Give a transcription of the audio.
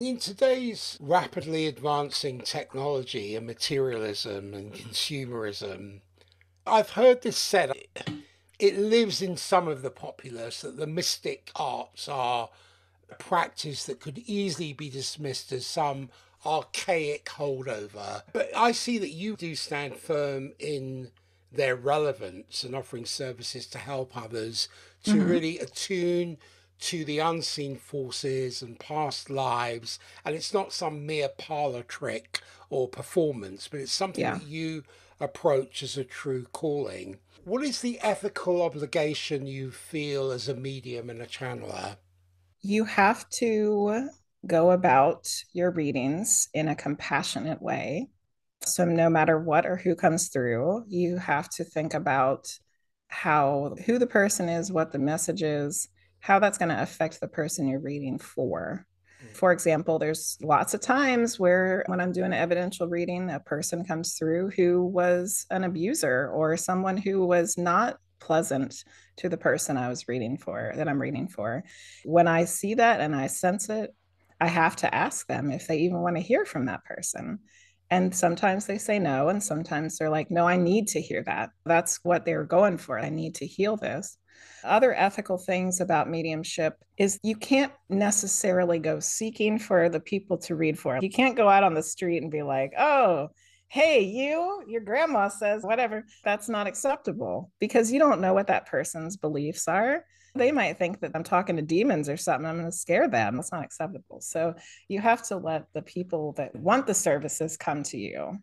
In today's rapidly advancing technology and materialism and consumerism, I've heard this said, it lives in some of the populace that the mystic arts are a practice that could easily be dismissed as some archaic holdover. But I see that you do stand firm in their relevance and offering services to help others to Mhm. really attune to the unseen forces and past lives. And it's not some mere parlor trick or performance, but it's something Yeah. that you approach as a true calling. What is the ethical obligation you feel as a medium and a channeler? You have to go about your readings in a compassionate way. So, no matter what or who comes through, you have to think about how who the person is, what the message is, how that's going to affect the person you're reading for. Mm. For example, there's lots of times where when I'm doing an evidential reading, a person comes through who was an abuser or someone who was not pleasant to the person I was reading for, that I'm reading for. When I see that and I sense it, I have to ask them if they even want to hear from that person. And sometimes they say no, and sometimes they're like, no, I need to hear that. That's what they're going for. I need to heal this. Other ethical things about mediumship is you can't necessarily go seeking for the people to read for. You can't go out on the street and be like, oh, hey, you, your grandma says whatever. That's not acceptable because you don't know what that person's beliefs are. They might think that I'm talking to demons or something. I'm going to scare them. That's not acceptable. So you have to let the people that want the services come to you.